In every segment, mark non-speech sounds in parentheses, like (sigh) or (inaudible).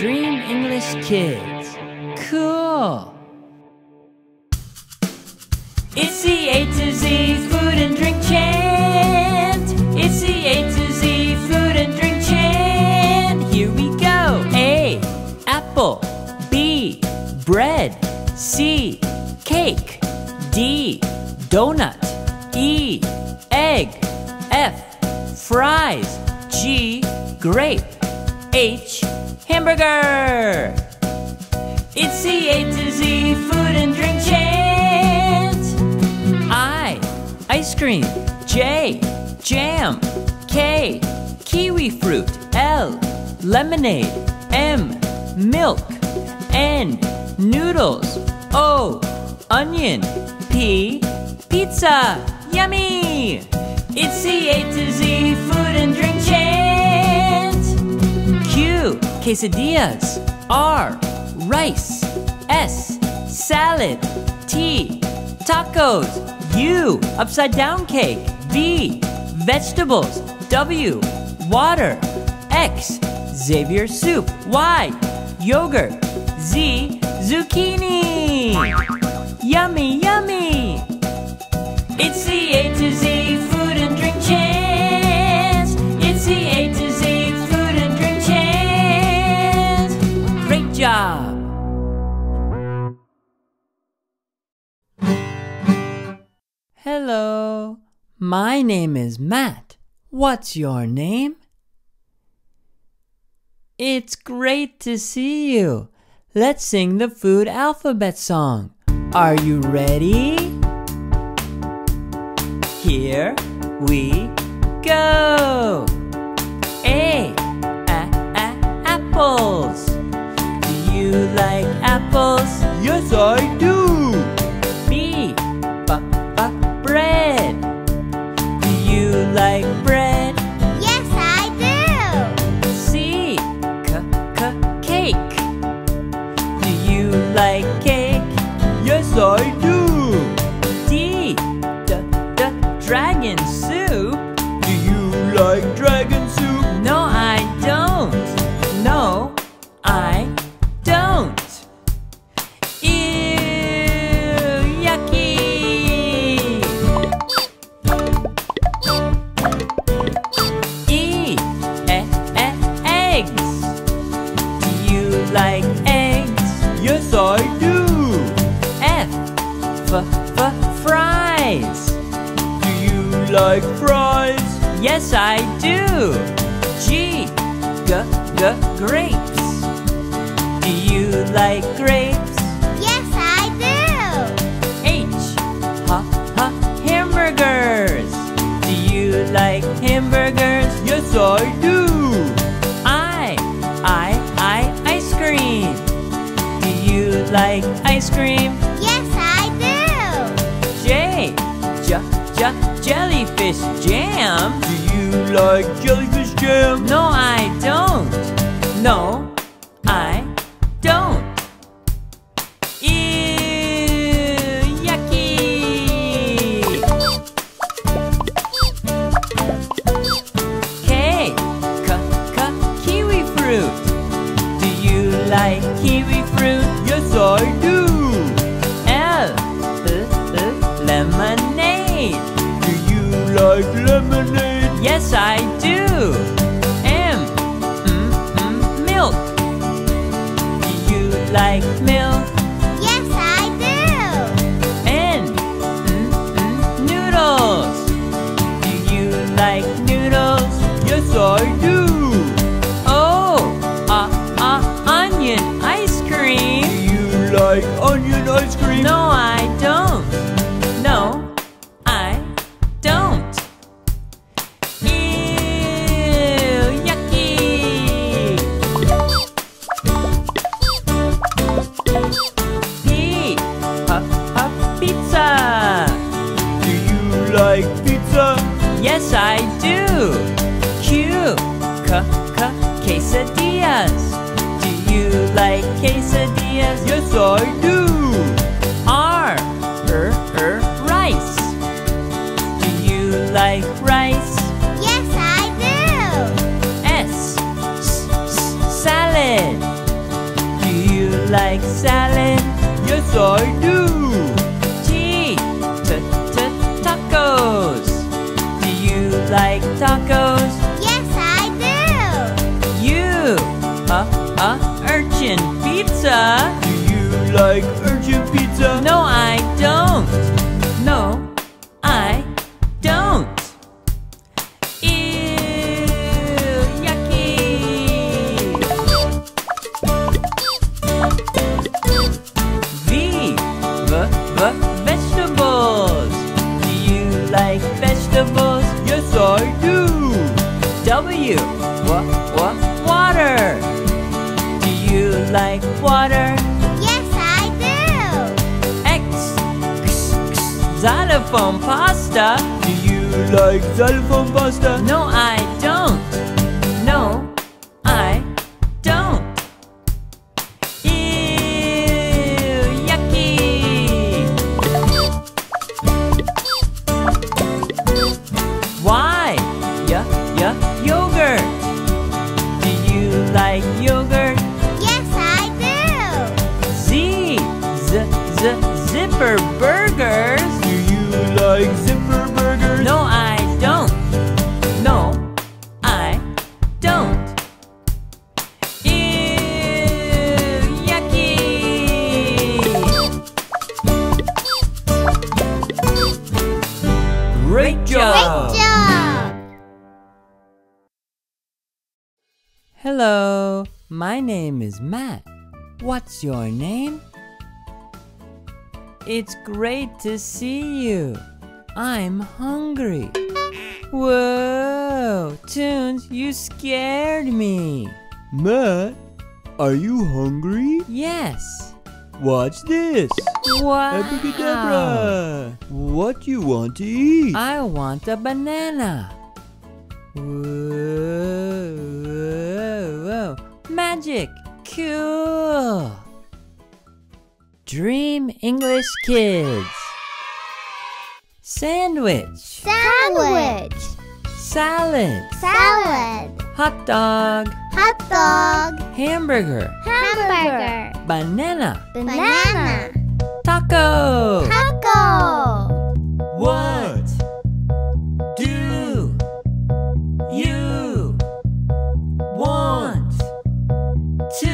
Dream English Kids. Cool. It's the A to Z food and drink chant. It's the A to Z food and drink chant. Here we go. A. Apple. B. Bread. C. Cake. D. Donut. E. Egg. F. Fries. G. Grape. H. Hamburger. It's the A to Z food and drink chant. I. Ice cream. J. Jam. K. Kiwi fruit. L. Lemonade. M. Milk. N. Noodles. O. Onion. P. Pizza. Yummy! It's the A to Z food and drink chant. Quesadillas. R. Rice. S. Salad. T. Tacos. U. Upside down cake. V. Vegetables. W. Water. X. Xavier soup. Y. Yogurt. Z. Zucchini. My name is Matt. What's your name? It's great to see you. Let's sing the food alphabet song. Are you ready? Here we go. A, a, a apples. Do you like apples? Yes, I do. Like ice cream? Yes, I do. J, j, j, jellyfish jam. Do you like jellyfish jam? No, I don't. No, you like pizza? Yes, I do. Q, c, c, quesadillas. Do you like quesadillas? Yes, I do. R, er, er, rice. Do you like rice? Yes, I do. S, s, s salad. Do you like salad? Yes, I do. Tacos? Yes, I do. You, uh, uh, urchin pizza? Do you like urchin pizza? No, like water? Yes, I do. X, x, x, xylophone pasta. Do you like xylophone pasta? No, I don't. Great job. Great job. Hello, my name is Matt. What's your name? It's great to see you. I'm hungry. Whoa, Tunes, you scared me. Matt, are you hungry? Yes. Watch this. Wow. Abracadabra. What do you want to eat? I want a banana. Whoa, whoa, whoa. Magic. Cool. Dream English Kids. Sandwich. Sandwich. Salad. Salad. Hot dog. Hot dog. Hamburger. Hamburger. Banana. Banana. Taco. Taco. What do you want to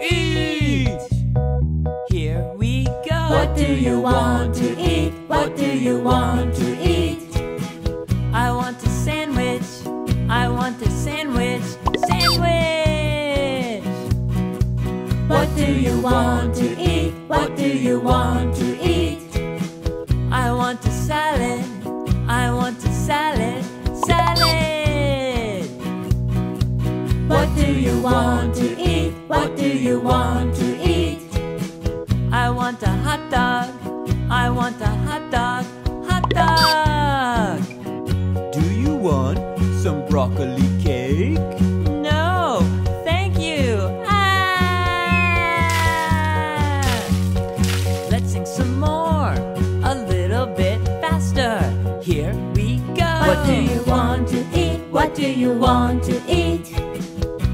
eat? Here we go. What do you want to eat? What do you want to want to eat? What do you want to eat? I want a salad. I want a salad. Salad. What do you want to eat? What do you want to eat? I want a hot dog. I want a hot dog. Hot dog. Do you want some broccoli you want to eat?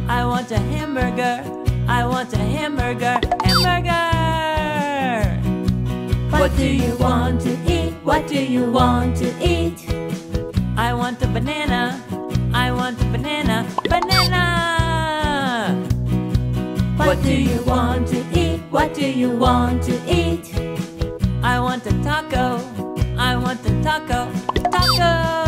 I want a hamburger. I want a hamburger. Hamburger. What do you want to eat? What do you want to eat? I want a banana. I want a banana. Banana. What do you want to eat? What do you want to eat? I want a taco. I want a taco. Taco.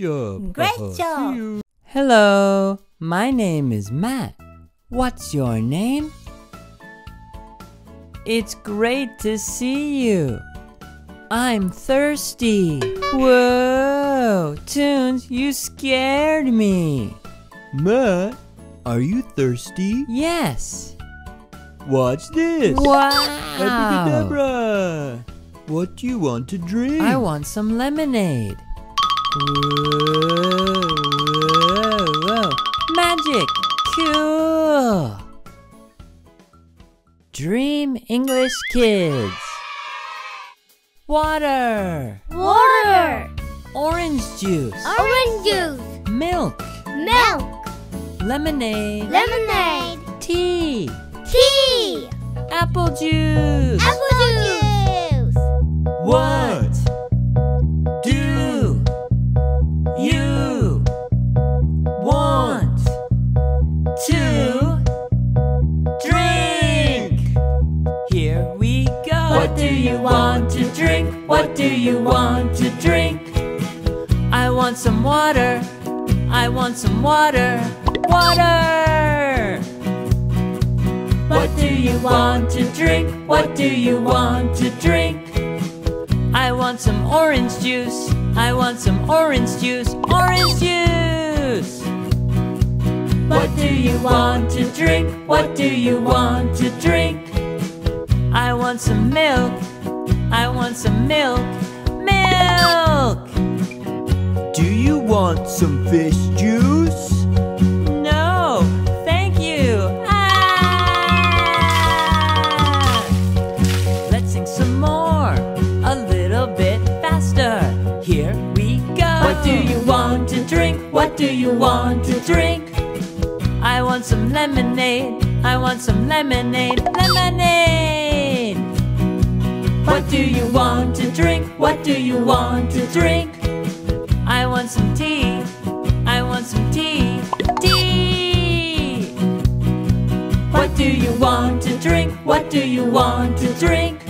Job. Great job. See you. Hello, my name is Matt. What's your name? It's great to see you. I'm thirsty. Whoa, Tunes, you scared me. Matt, are you thirsty? Yes. Watch this. Wow. Abracadabra. What do you want to drink? I want some lemonade. Whoa, whoa, whoa. Magic. Cool. Dream English Kids. Water, Water. orange juice, Orange juice. milk, Milk. lemonade, Lemonade. tea, Tea. apple juice. Apple juice. What you want to drink? What do you want to drink? I want some water. I want some water. Water! What do you want to drink? What do you want to drink? I want some orange juice. I want some orange juice. Orange juice! What do you want to drink? What do you want to drink? I want some milk. I want some milk. Milk! Do you want some fish juice? No, thank you. Ah! Let's sing some more, a little bit faster. Here we go. What do you want to drink? What do you want to drink? I want some lemonade. I want some lemonade. Lemonade. What do you want to drink? What do you want to drink? I want some tea. I want some tea. Tea. What do you want to drink? What do you want to drink?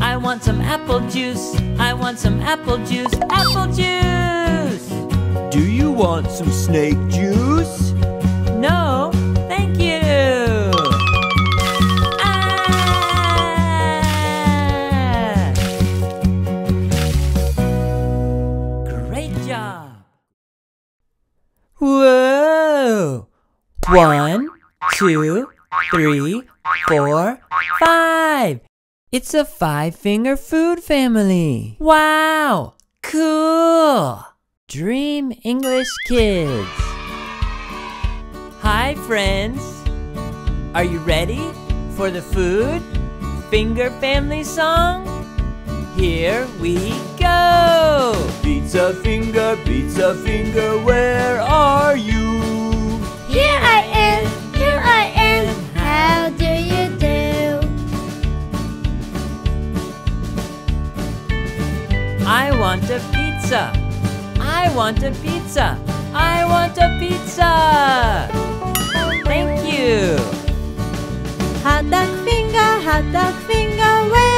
I want some apple juice. I want some apple juice. Apple juice. Do you want some snake juice? One, two, three, four, five. It's a five finger food family. Wow! Cool! Dream English Kids. Hi, friends. Are you ready for the food finger family song? Here we go. Pizza finger, pizza finger, where are you? I want a pizza. I want a pizza. I want a pizza. Thank you. Hot dog finger, hot dog finger, where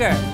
a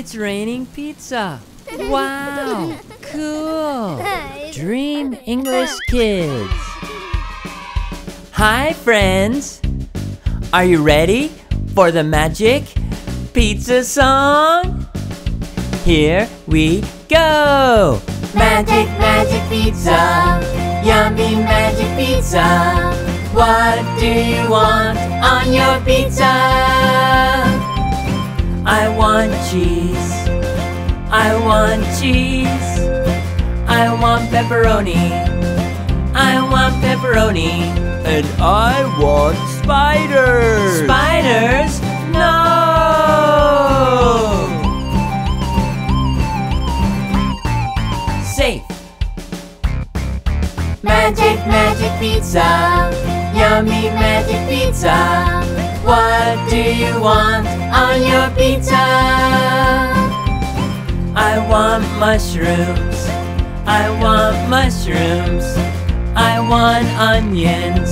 It's raining pizza. (laughs) Wow. Cool. (laughs) Dream (laughs) English Kids. Hi, friends. Are you ready for the magic pizza song? Here we go. Magic, magic pizza. Yummy magic pizza. What do you want on your pizza? Cheese. I want cheese. I want pepperoni. I want pepperoni. And I want spiders. Spiders? No! Safe. Magic, magic pizza. Yummy magic pizza. What do you want on your pizza? I want mushrooms. I want mushrooms. I want onions.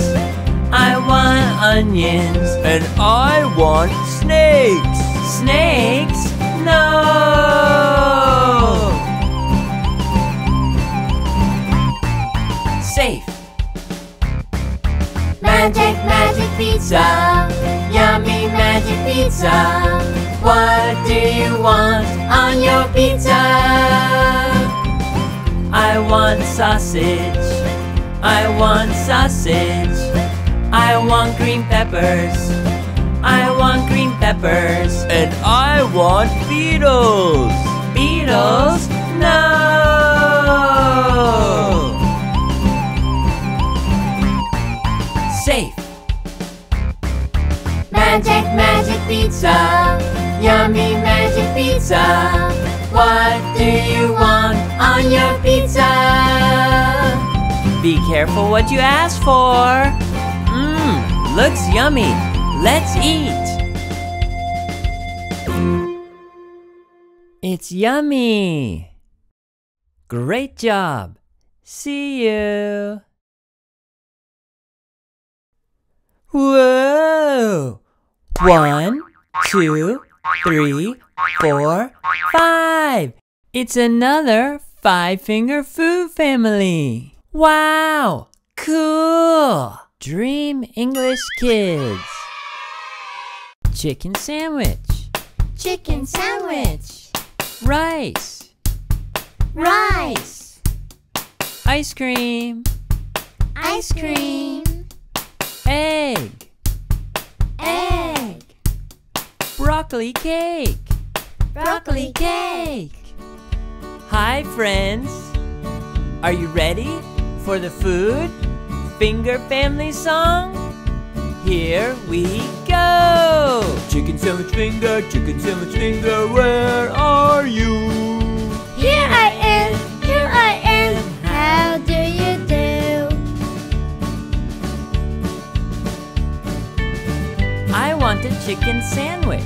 I want onions. And I want snakes. Snakes? No! Magic, magic pizza. Yummy magic pizza. What do you want on your pizza? I want sausage. I want sausage. I want green peppers. I want green peppers. And I want beetles. Beetles? Pizza. Yummy magic pizza. What do you want on your pizza? Be careful what you ask for. Mmm, looks yummy. Let's eat. It's yummy. Great job. See you. Whoa! One, two, three, four, five. It's another five finger food family. Wow! Cool! Dream English Kids. Chicken sandwich. Chicken sandwich. Rice. Rice. Ice cream. Ice cream. Egg. Egg. Broccoli cake. Broccoli cake. Hi, friends. Are you ready for the food finger family song? Here we go. Chicken sandwich finger, chicken sandwich finger, where are you? Here I want a chicken sandwich.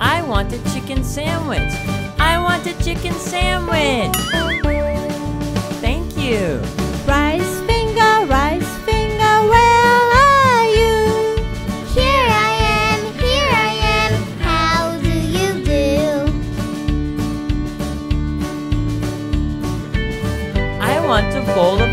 I want a chicken sandwich. I want a chicken sandwich. Thank you. Rice finger, rice finger, where are you? Here I am. Here I am. How do you do? I want a bowl of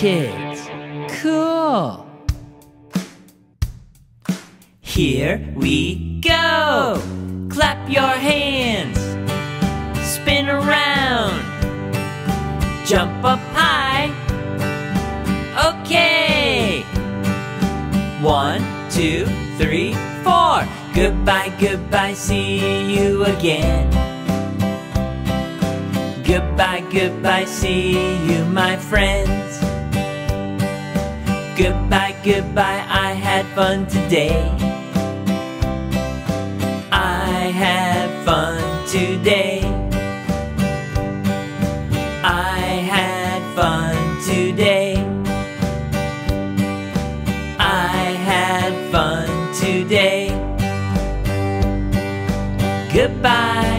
Kids. Cool. Here we go. Clap your hands. Spin around. Jump up high. Okay. One, two, three, four. Goodbye, goodbye, see you again. Goodbye, goodbye, see you, my friends. Goodbye, goodbye, I had fun today. I had fun today. I had fun today. I had fun today. Goodbye.